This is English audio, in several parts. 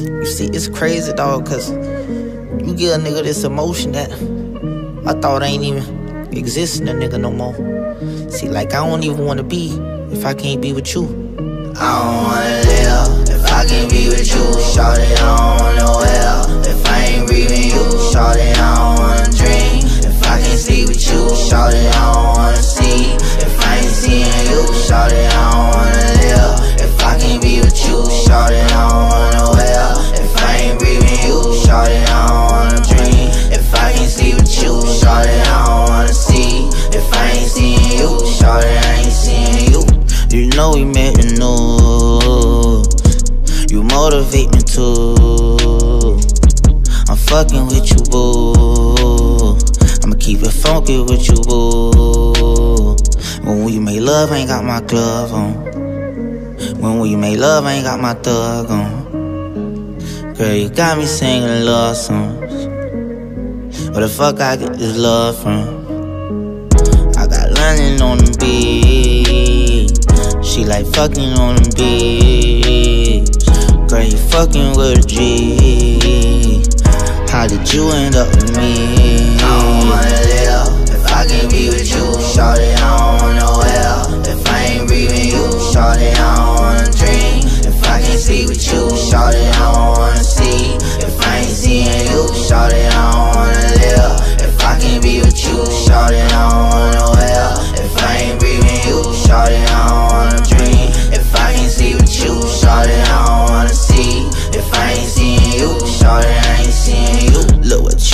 You see, it's crazy, dog, cause you give a nigga this emotion that I thought ain't even exist in a nigga no more. See, like I don't even wanna be if I can't be with you. I don't wanna live if I can't be with you. Shorty, I motivate me too. I'm fucking with you, boo. I'ma keep it funky with you, boo. When we make love, I ain't got my glove on. When we make love, I ain't got my thug on. Girl, you got me singing love songs. Where the fuck I get this love from? I got London on the beat. She like fucking on the beach. Fucking with a G. How did you end up with me? I don't wanna live if I can't be with you. Shorty, I don't wanna well if I ain't breathing you. Shorty, I don't wanna dream if I can't sleep with you. Shorty, I don't wanna see if I ain't seeing you. Shorty, I don't wanna live if I can't be with you. Shorty, I don't wanna well if I ain't breathing you. Shorty, I don't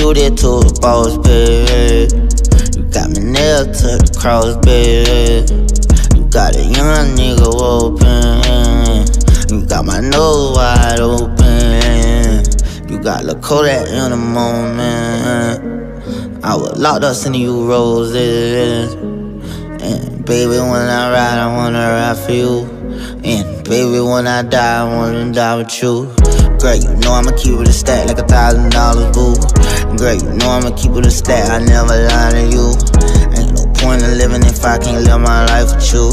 You did to the boss, baby. You got me nailed to the cross, baby. You got a young nigga open. You got my nose wide open. You got Kodak in the moment. I was locked up sending you roses. And baby, when I ride, I wanna ride for you. And baby, when I die, I wanna die with you. Girl, you know I'ma keep it a stack like a thousand dollars, boo. Girl, you know I'ma keep it a stack, I never lie to you. Ain't no point in living if I can't live my life with you.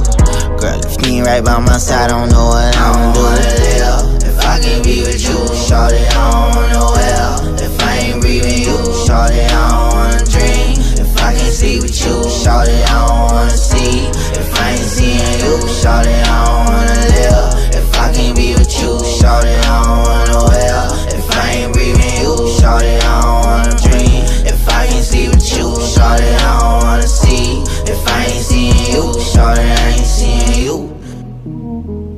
Girl, if you ain't right by my side, I don't know what I I'ma don't do. wanna live sorry I ain't seeing you.